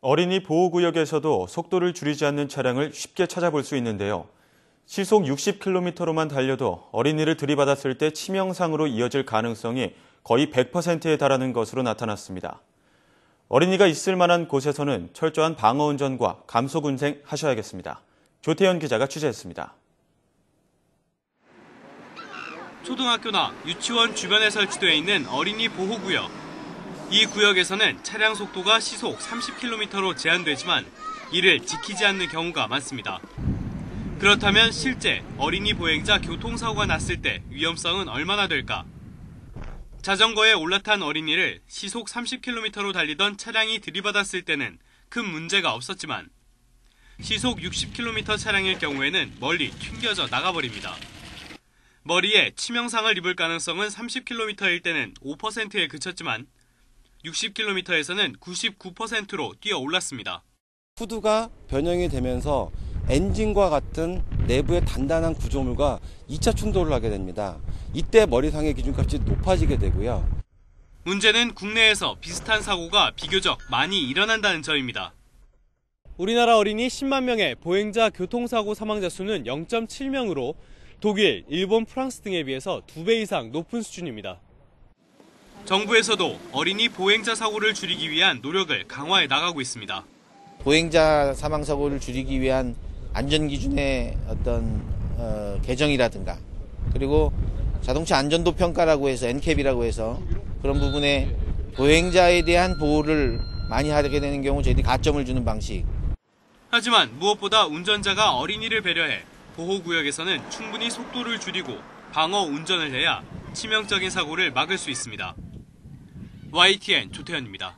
어린이 보호구역에서도 속도를 줄이지 않는 차량을 쉽게 찾아볼 수 있는데요. 시속 60km로만 달려도 어린이를 들이받았을 때 치명상으로 이어질 가능성이 거의 100%에 달하는 것으로 나타났습니다. 어린이가 있을 만한 곳에서는 철저한 방어 운전과 감속 운행 하셔야겠습니다. 조태현 기자가 취재했습니다. 초등학교나 유치원 주변에 설치되어 있는 어린이 보호구역. 이 구역에서는 차량 속도가 시속 30km로 제한되지만 이를 지키지 않는 경우가 많습니다. 그렇다면 실제 어린이 보행자 교통사고가 났을 때 위험성은 얼마나 될까? 자전거에 올라탄 어린이를 시속 30km로 달리던 차량이 들이받았을 때는 큰 문제가 없었지만 시속 60km 차량일 경우에는 멀리 튕겨져 나가버립니다. 머리에 치명상을 입을 가능성은 30km일 때는 5%에 그쳤지만 60km에서는 99%로 뛰어 올랐습니다. 후드가 변형이 되면서 엔진과 같은 내부의 단단한 구조물과 2차 충돌을 하게 됩니다. 이때 머리상의 기준값이 높아지게 되고요. 문제는 국내에서 비슷한 사고가 비교적 많이 일어난다는 점입니다. 우리나라 어린이 10만 명의 보행자 교통사고 사망자 수는 0.7명으로 독일, 일본, 프랑스 등에 비해서 2배 이상 높은 수준입니다. 정부에서도 어린이 보행자 사고를 줄이기 위한 노력을 강화해 나가고 있습니다. 보행자 사망 사고를 줄이기 위한 안전 기준의 어떤 어, 개정이라든가 그리고 자동차 안전도 평가라고 해서 NCAP이라고 해서 그런 부분에 보행자에 대한 보호를 많이 하게 되는 경우 저희들이 가점을 주는 방식. 하지만 무엇보다 운전자가 어린이를 배려해 보호구역에서는 충분히 속도를 줄이고 방어 운전을 해야 치명적인 사고를 막을 수 있습니다. YTN 조태현입니다.